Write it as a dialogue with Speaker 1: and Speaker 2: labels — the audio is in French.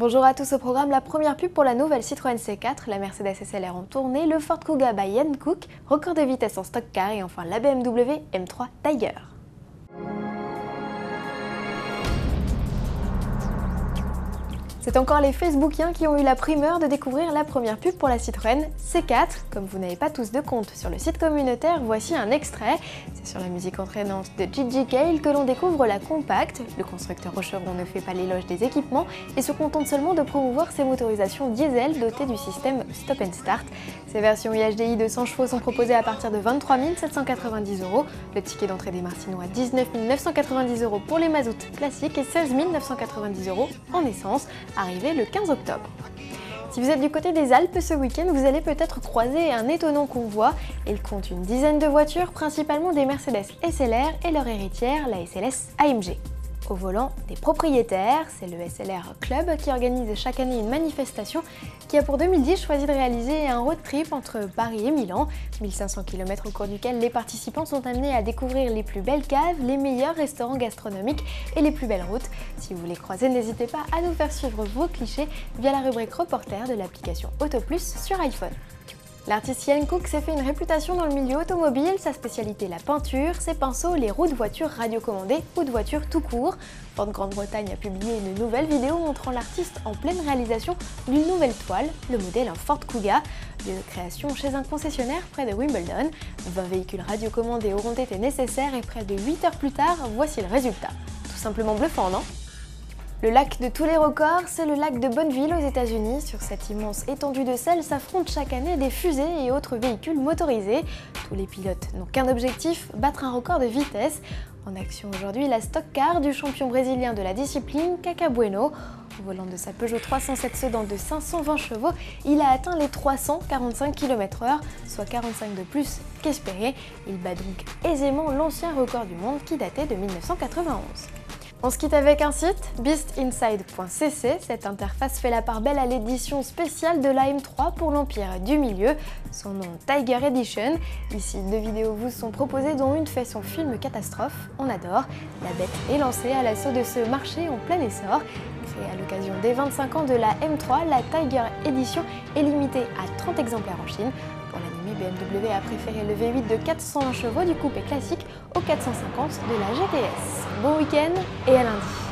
Speaker 1: Bonjour à tous au programme, la première pub pour la nouvelle Citroën C4, la Mercedes SLR en tournée, le Ford Kuga by Ian Cook, record de vitesse en stock car et enfin la BMW M3 Tiger. C'est encore les Facebookiens qui ont eu la primeur de découvrir la première pub pour la Citroën C4. Comme vous n'avez pas tous de compte sur le site communautaire, voici un extrait. C'est sur la musique entraînante de Gigi Cale que l'on découvre la compacte. Le constructeur au chevron ne fait pas l'éloge des équipements et se contente seulement de promouvoir ses motorisations diesel dotées du système Stop and Start. Ces versions IHDI de 100 chevaux sont proposées à partir de 23 790 euros. Le ticket d'entrée des Martinois 19 990 euros pour les mazoutes classiques et 16 990 euros en essence arrivé le 15 octobre. Si vous êtes du côté des Alpes ce week-end, vous allez peut-être croiser un étonnant convoi. Il compte une dizaine de voitures, principalement des Mercedes SLR et leur héritière, la SLS AMG au volant des propriétaires. C'est le SLR Club qui organise chaque année une manifestation qui a pour 2010 choisi de réaliser un road trip entre Paris et Milan, 1500 km au cours duquel les participants sont amenés à découvrir les plus belles caves, les meilleurs restaurants gastronomiques et les plus belles routes. Si vous voulez croiser, n'hésitez pas à nous faire suivre vos clichés via la rubrique reporter de l'application AutoPlus sur iPhone. L'artiste Yann Cook s'est fait une réputation dans le milieu automobile, sa spécialité la peinture, ses pinceaux, les roues de voiture radiocommandées ou de voiture tout court. Ford Grande-Bretagne a publié une nouvelle vidéo montrant l'artiste en pleine réalisation d'une nouvelle toile, le modèle un Ford Kuga, de création chez un concessionnaire près de Wimbledon. 20 véhicules radiocommandés auront été nécessaires et près de 8 heures plus tard, voici le résultat. Tout simplement bluffant, non? Le lac de tous les records, c'est le lac de Bonneville aux États-Unis. Sur cette immense étendue de sel s'affrontent chaque année des fusées et autres véhicules motorisés. Tous les pilotes n'ont qu'un objectif, battre un record de vitesse. En action aujourd'hui, la stock car du champion brésilien de la discipline, Caca Bueno. Au volant de sa Peugeot 307 sedan de 520 chevaux, il a atteint les 345 km/h, soit 45 de plus qu'espéré. Il bat donc aisément l'ancien record du monde qui datait de 1991. On se quitte avec un site, beastinside.cc. Cette interface fait la part belle à l'édition spéciale de la M3 pour l'Empire du Milieu, son nom Tiger Edition. Ici, deux vidéos vous sont proposées dont une fait son film catastrophe, on adore. La bête est lancée à l'assaut de ce marché en plein essor. Créée à l'occasion des 25 ans de la M3, la Tiger Edition est limitée à 30 exemplaires en Chine. Pour l'animé, BMW a préféré le V8 de 401 chevaux du coupé classique au 450 de la GTS. Bon week-end et à lundi